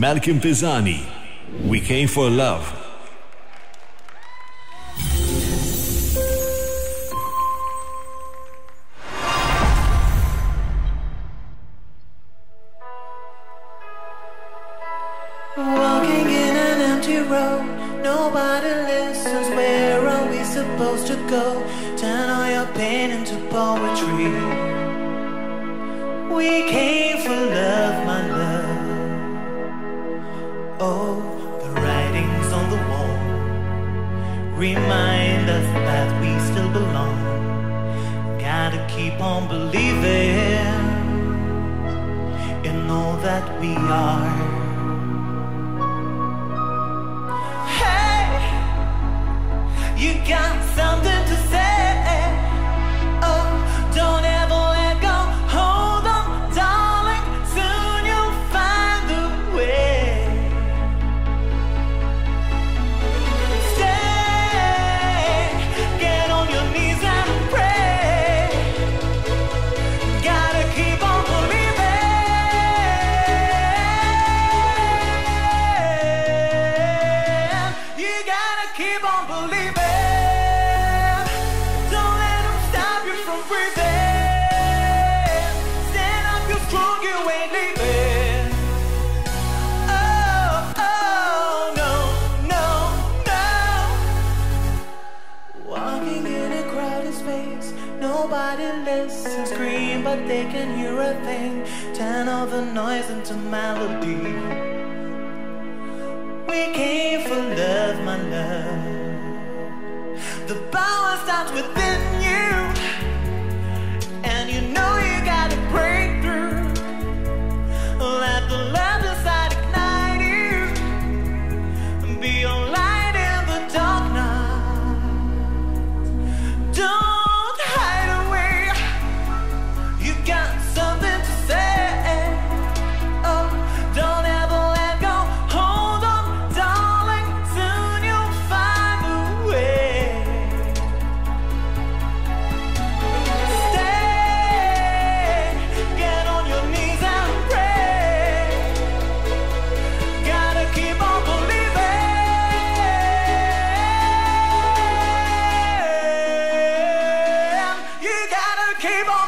Malcolm Pisani. We came for love. Walking in an empty road, nobody listens. Where are we supposed to go? Turn all your pain into poetry. We came. remind us that we still belong. Gotta keep on believing in all that we are. Nobody listens, scream, but they can hear a thing. Turn all the noise into melody. We came for love, my love. The power starts within.